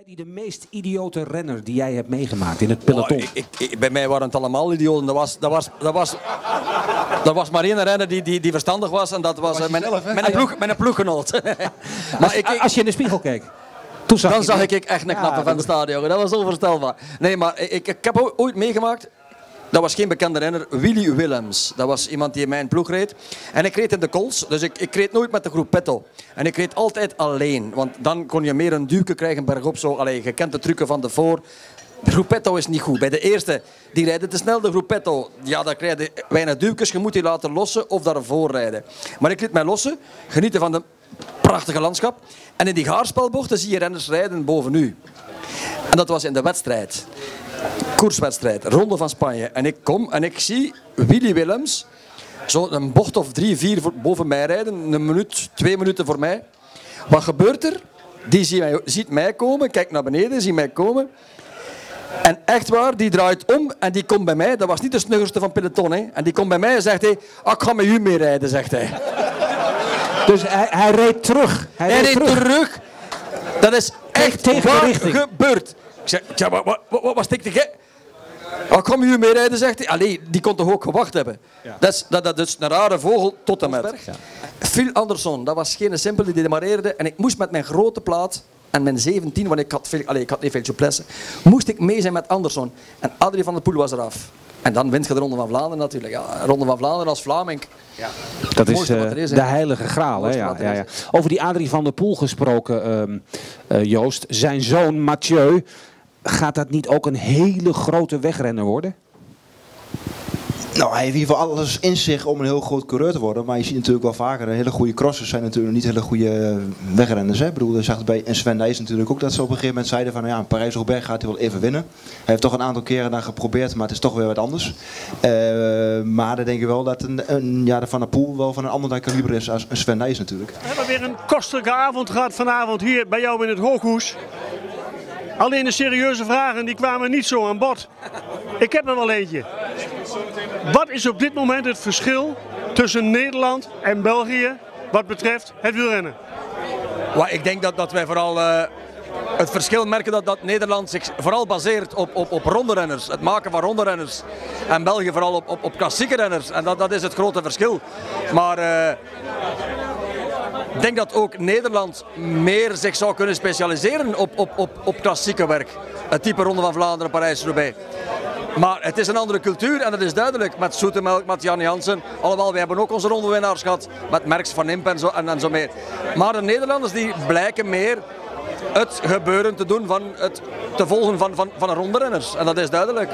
Eddie, de meest idiote renner die jij hebt meegemaakt in het peloton. Oh, ik, ik, bij mij waren het allemaal idioten. Dat was, dat was, dat was, dat was maar één renner die, die, die verstandig was. En dat was, was eh, mijn, jezelf, hè? mijn, Ah, ploeg, mijn ploeggenoot. maar ik, ik- Als je in de spiegel keek, toen zag dan zag ik echt een Ja, knappe van het stadion. Dat was onvoorstelbaar. Nee, maar ik, ik, heb ooit meegemaakt. Dat was geen bekende renner, Willy Willems. Dat was iemand die in mijn ploeg reed. En ik reed in de kols, dus ik, ik reed nooit met de groep Petto. En ik reed altijd alleen, want dan kon je meer een duwke krijgen bergop. Zo. Allee, je kent de trucken van de voor. De groep Petto is niet goed. Bij de eerste, die rijden te snel. De groep Petto, ja, daar krijg je weinig duwkes. Je moet die laten lossen of daarvoor rijden. Maar ik liet mij lossen, genieten van de prachtige landschap. En in die gaarspelbochten zie je renners rijden boven u. En dat was in de wedstrijd. Koerswedstrijd, Ronde van Spanje. En ik kom en ik zie Willy Willems zo een bocht of drie, vier voor- boven mij rijden. Een minuut, twee minuten voor mij. Wat gebeurt er? Die ziet mij, ziet mij komen, kijkt naar beneden, ziet mij komen. En echt waar, die draait om en die komt bij mij. Dat was niet de snuggerste van peloton. Hè. En die komt bij mij en zegt hij, ah, ik ga met u mee rijden, zegt hij. Dus hij, hij reed terug. Hij, Hij reed reed terug. terug. Dat is echt tegen de waar gebeurd. Ik zeg, tja, wat, wat, wat, wat was ik te Oh, kom je mee rijden, zegt hij. Allee, die kon toch ook gewacht hebben. Dat, is, dat, dat is een rare vogel tot en met. Phil Anderson, dat was geen simpele die demareerde. En ik moest met mijn grote plaat en mijn 17, want ik had, veel, allee, ik had niet veel souplesse, moest ik mee zijn met Anderson. En Adrie van der Poel was eraf. En dan wint je de Ronde van Vlaanderen natuurlijk. Ja, Ronde van Vlaanderen als Vlaming. Dat is eh, is, de heilige graal. Hè? Ja, ja, ja. Over die Adrie van der Poel gesproken, ehm, eh, Joost. Zijn zoon Mathieu, gaat dat niet ook een hele grote wegrenner worden? Nou, hij heeft in ieder geval alles in zich om een heel groot coureur te worden. Maar je ziet natuurlijk wel vaker, hele goede crossers zijn natuurlijk niet hele goede eh, wegrenners. Hè? Ik bedoel, je zag het bij en Sven Nijs natuurlijk ook dat ze op een gegeven moment zeiden van... nou ja, Parijs-Roubaix gaat hij wel even winnen. Hij heeft toch een aantal keren dan geprobeerd, maar het is toch weer wat anders. Eh, maar dan denk je wel dat een, een ja, de Van der Poel wel van een ander kaliber is als een Sven Nijs natuurlijk. We hebben weer een kostelijke avond gehad vanavond hier bij jou in het Hooghoes. Alleen de serieuze vragen die kwamen niet zo aan bod. Ik heb er wel eentje. Wat is op dit moment het verschil tussen Nederland en België wat betreft het wielrennen? Ik denk dat, dat wij vooral eh, het verschil merken dat, dat Nederland zich vooral baseert op, op, op. Het maken van rondrenners. En België vooral op, op, op klassieke renners. En dat, dat is het grote verschil. Maar eh, ik denk dat ook Nederland meer zich zou kunnen specialiseren op, op, op, op klassieke werk. Het type Ronde van Vlaanderen, Parijs-Roubaix. Maar het is een andere cultuur en dat is duidelijk. Met Zoetemelk, met Jan Jansen. Alhoewel, wij hebben ook onze rondewinnaars gehad. Met Merks van Imp en zo, en, en zo meer. Maar de Nederlanders die blijken meer het gebeuren te doen van het te volgen van, van, van rondrenners. En dat is duidelijk.